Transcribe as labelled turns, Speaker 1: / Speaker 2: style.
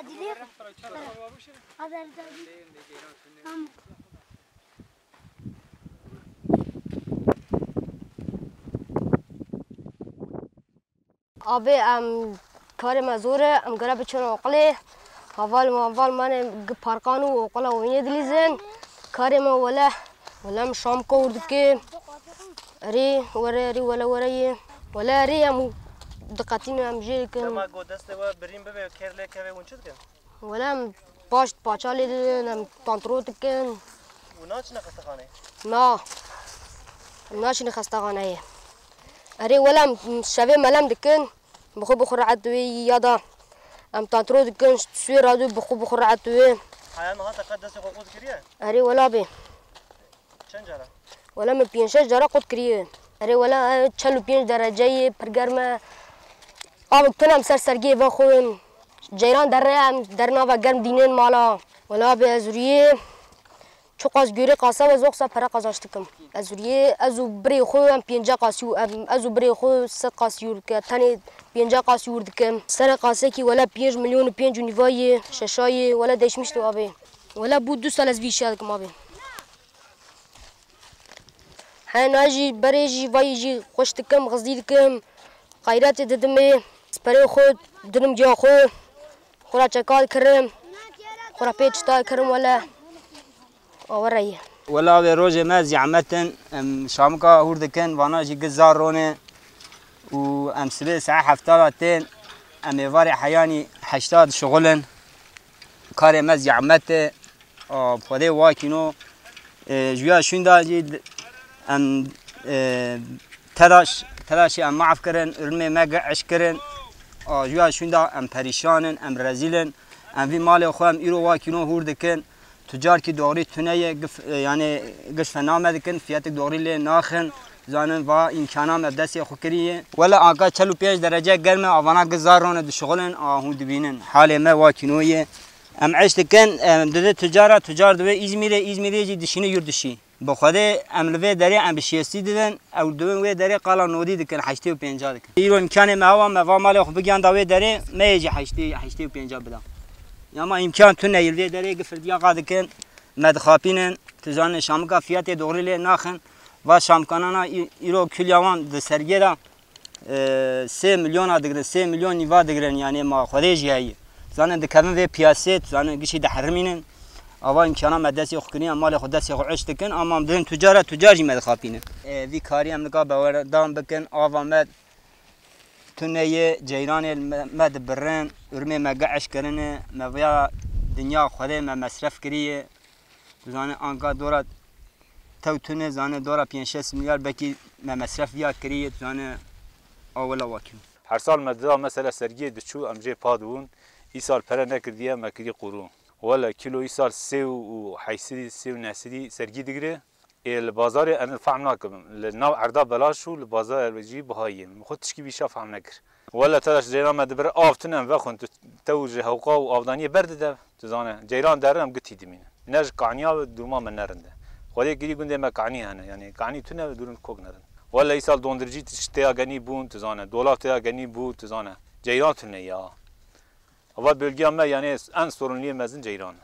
Speaker 1: تعدیلی آدر تعدیلی هم آبی ام کار مزوره ام گره بچون اقلی اول ما اول من پارکان و اقلا و اینه دلیزن کار ما وله ولم شام کو ورد که ری وره ری وله وره وله ری امو دقتين هم جيل كن ما
Speaker 2: قد و بریم به کرل که و اونچه کن
Speaker 1: ولم باش پاچالی دیم تانترو تکن
Speaker 2: و ناچ نخست خانه
Speaker 1: نه ناچ نخست خانه اری ولم شبه ملام دکن بخو بخور عدوی یادا ام تانترو دکن سوی رادو بخو بخور عدوی
Speaker 2: حیام ها تقدس قوقود کریه
Speaker 1: اری ولا بی چند جرا ولا من پینشش جرا قود کریه اری ولا چلو پینش درجه پرگرمه آب سر سرگی و خویم جیران در رم در ناو گرم دینن مالا ولا به ازوریه چو قاسگیری قاسه و زوق سپره قازاشت کم ازوریه ازو بری خو ام پینجا قاسیو ام ازو بری خو ست قاسیو که تنی پینجا قاسیو دکم سر قاسه کی ولا پینج میلیون پینج نیوای ششای ولا دشمشت آبی ولا بود دو سال از ویشاد کم آبی هناجی بریجی وایجی خوش دکم غزدی دکم غیرت ددمه برای خود دنم جا خو خورا چکال کرم خورا پیچ تا کرم ولا آوری
Speaker 2: ولا به روز ما زعمتن شامکا هور دکن وانا جی گزار رونه و ام سبه ساعه هفتالاتین ام ایوار حیانی هشتاد شغلن کار ما زعمت پده واکینو جویا شوندا جی ام تراش تراشی ام معف کرن ارمه مگه عش کرن آجوه شونده ام پریشانن ام رزیلن ام وی مال خو ام ایرو واکینو هور دکن تجار کی دوری تونه گف یعنی گش فنامه دکن فیات دوری لی ناخن زانن و امکانا مدسی خو کریه ولا آقا 45 درجه گرم اوانا گزارونه د شغلن آهو دبینن حال ما واکینویه ام عشت کن ام دده تجاره تجار دوی ازمیره ازمیره جی دشینه یوردشی با خودی املوی دری ام بشیستی دیدن او دوین وی دری قالا نودی دکن هشتی و پینجا دکن ایرون کنی مهوا مهوا مالی خو بگیان دا وی دری میجی هشتی هشتی و پینجا بدم یا ما امکان تو نیل وی دری گفردیا قا دکن مدخاپینن تزان شامکا فیات دوغری لی ناخن و شامکانانا ایرو کلیاوان ده سرگیرا سه میلیون دگره سه میلیون نیوا دگرن یعنی ما خودی جیایی زانن دکمن وی پیاسه زانن گشی ده حرمینن اوا امکان ما دستی خو کنیم مال خود دستی خو عشت کن اما دین تجاره تجاری مد خاپینه وی کاری هم نگاه باور دام بکن اوا مد تونه جیران مد برن ورمه ما گعش کرن ما دنیا خوره ما مصرف کریه زانه آنگا دورا تو تونه زانه دورا 5 6 میلیارد بکی ما مصرف ویا کریه زانه اولا واکیو
Speaker 3: هر سال مددا مثلا سرگی دچو امجه پادون ای سال پره نکردیه مکری قرون ولا كيلو يصار سيو وحيسري سيو نسري سرقي دقري البازار انا الفهم ناكم لناو عرضه بلاش والبازار بيجي بهايم خد تشكي بيشا فهم نكر ولا تلاش جيران مدبر افتنم وخن توجه هوقا وافدانيه برد ده تزانه جيران درم قتي دمين نج قعنيا دوما من نرنده خوري گري گوند ما قعنيا انا يعني قعني تنه دورن كوك نرن ولا يسال دوندرجي تشتيا غني بون تزانه دولار تيا غني بو تزانه جيران تنه يا Hava bölge ama yani en sorunlu mezin ceyran.